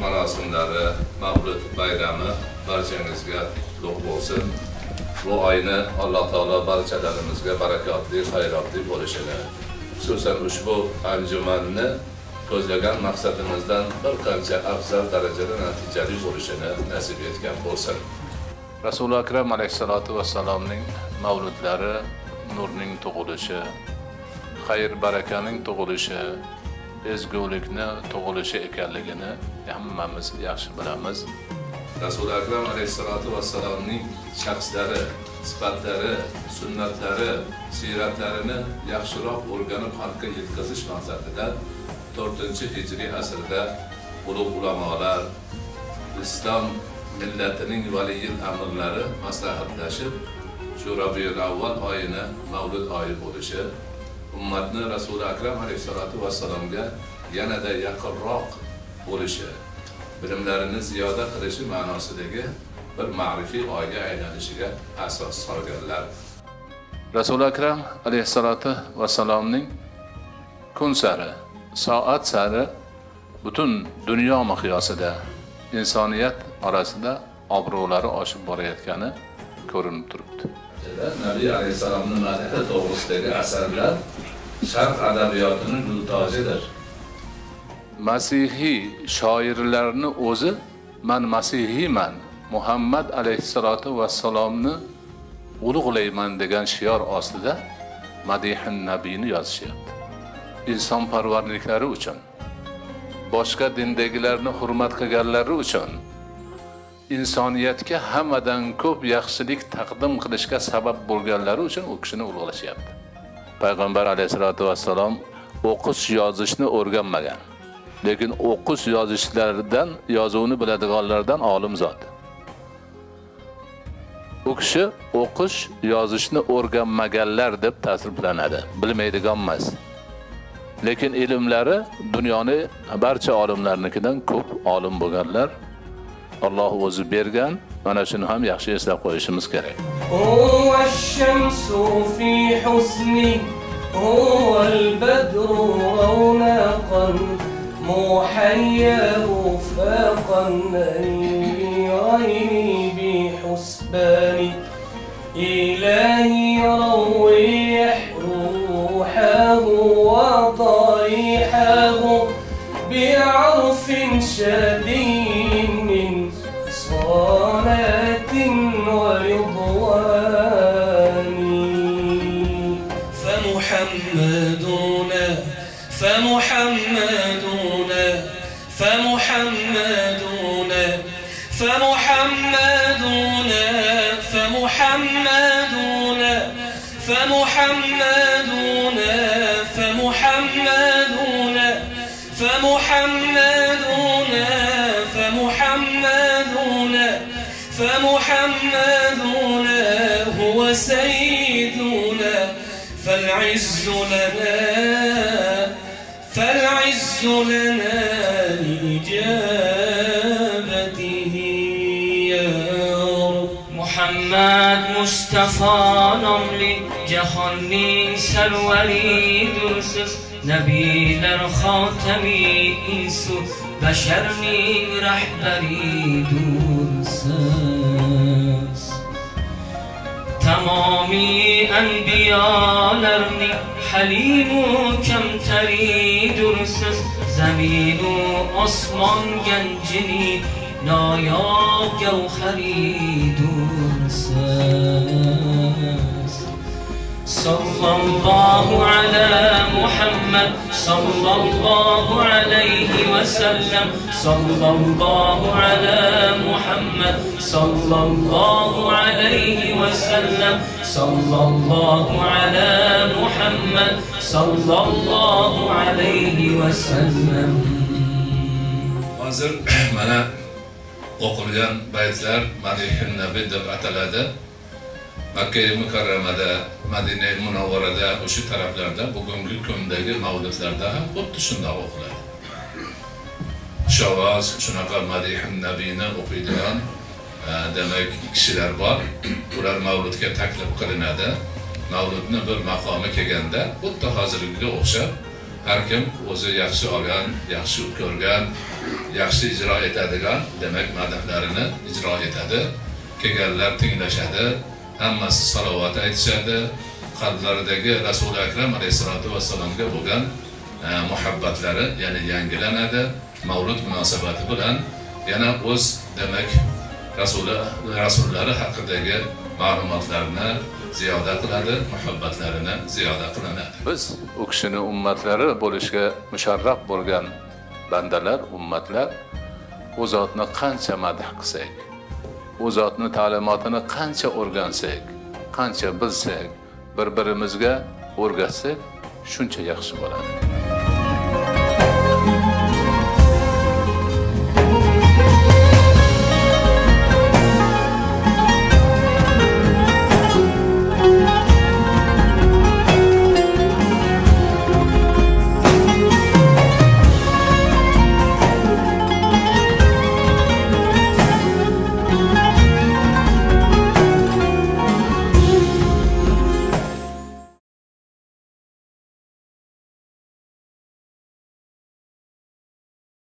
marosimlari mavlud bayrami barchangizga qutlug' bo'lsin. Bu oyni alloh taolo barchalarimizga barakotli xayrotli bo'lishini xususan ushbu anjumanni ko'zlagan maqsadimizdan bir qancha afzal darajada natijali bo'lishini nasib etgan bo'lsin. Rasuli akram alayhissalotu vassalomning mavludlari nurning tug'ilishi xayr barakaning tug'ilishi ezgulikni tug'ilishi ekanligini hammamiz yaxshi bilamiz. Rasuli akram alayhissalotu vassalomning shaxslari sifatlari sunnatlari siyratlarini yaxshiroq o'rganib xalqqa yetkazish maqsadida to'rtinchi hijriy asrda ulug' ulamolar islom millatining valiyil amirlari maslahatlashib shu rabiul avval oyini mavlud oyi bo'lishi ummatni rasuli akram alayhissalotu vassalomga yanada yaqinroq bo'lishi bilimlarini ziyoda qilishi ma'nosidagi bir ma'rifiy oyga aylanishiga asos solganlar. Rasuli akram alayhissalotu vassalomning kun sari soat sari butun dunyo miqyosida insoniyat orasida obro'lari oshib borayotgani ko'rinib turibdi. Nabiy alayhissalomni madhi to'g'risidagi asarlar sharq adabiyotini gultojidir masihiy shoirlarni o'zi man masihiyman muhammad alayhissalotu vassalomni ulug'layman degan shior ostida madihin nabiyni yozishyapti insonparvarliklari uchun boshqa dindagilarni hurmat qilganlari uchun insoniyatga hammadan ko'p yaxshilik taqdim qilishga sabab bo'lganlari uchun u kishini ulug'lashyapti payg'ambar alayhissalotu vassalom o'qish yozishni o'rganmagan lekin o'qish yozishlardan yozuvni biladiganlardan olim zot. U kishi o'qish yozishni o'rganmaganlar deb tasriflanadi bilmaydigan emas. Lekin ilmlari dunyoni barcha olimlarnikidan ko'p olim bo'lganlar Alloh o'zi bergan mana shuni ham yaxshi eslab qo'yishimiz kerak. هو الشمس في حسني هو البدر رونقا محياه فاق النيرين بحسبان إلهي روح روحه وضريحه بعرف شديد فمحمدون فمحمدون فمحمدون فمحمدون فمحمدون فمحمدون فمحمدون فمحمدون فمحمدون فمحمدون هو سيد فالعز لنا فالعز لنا لإجابته يا رب. محمد مصطفی ناملی جهانی سروری درسس نبیler خاتمی ایسو بشرنی رهبری dursiz تمامی حلیم و کمتری درسز زمین و آسمان گنجنی نایاب گوهری درسز صلى الله على محمد صلى الله عليه وسلم. صلى الله على محمد صلى الله عليه وسلم. صلى الله على محمد صلى الله عليه وسلم. Hozir mana o'qilgan baytlar madihin nabi deb ataladi makka mukarramada madina munavvarada o'sha taraflarda bugungi kundagi mavlidlarda ham xuddi shundoq o'qiladi. Shovvoz shunaqa madihin nabiyni o'qiydigan e, demak kishilar bor. Ular mavludga taklif qilinadi. Mavludni bir maqomi kelganda xuddi hozirgiga o'xshab har kim o'zi yaxshi olgan yaxshi ko'rgan yaxshi ijro etadigan demak madhlarini ijro etadi. Kelganlar tinglashadi hammasi salovat aytishadi. Qalblaridagi rasuli akram alayhissalotu vassalomga bo'lgan e, muhabbatlari yana yangilanadi mavlud munosabati bilan yana o'z demak rasuli rasullari haqidagi ma'lumotlarni ziyoda qiladi muhabbatlarini ziyoda qilinadi. Biz u kishini ummatlari bo'lishga musharraf bo'lgan bandalar ummatlar u zotni qancha madh qilsak u zotni ta'limotini qancha o'rgansak qancha bilsak bir birimizga o'rgatsak shuncha yaxshi bo'ladi.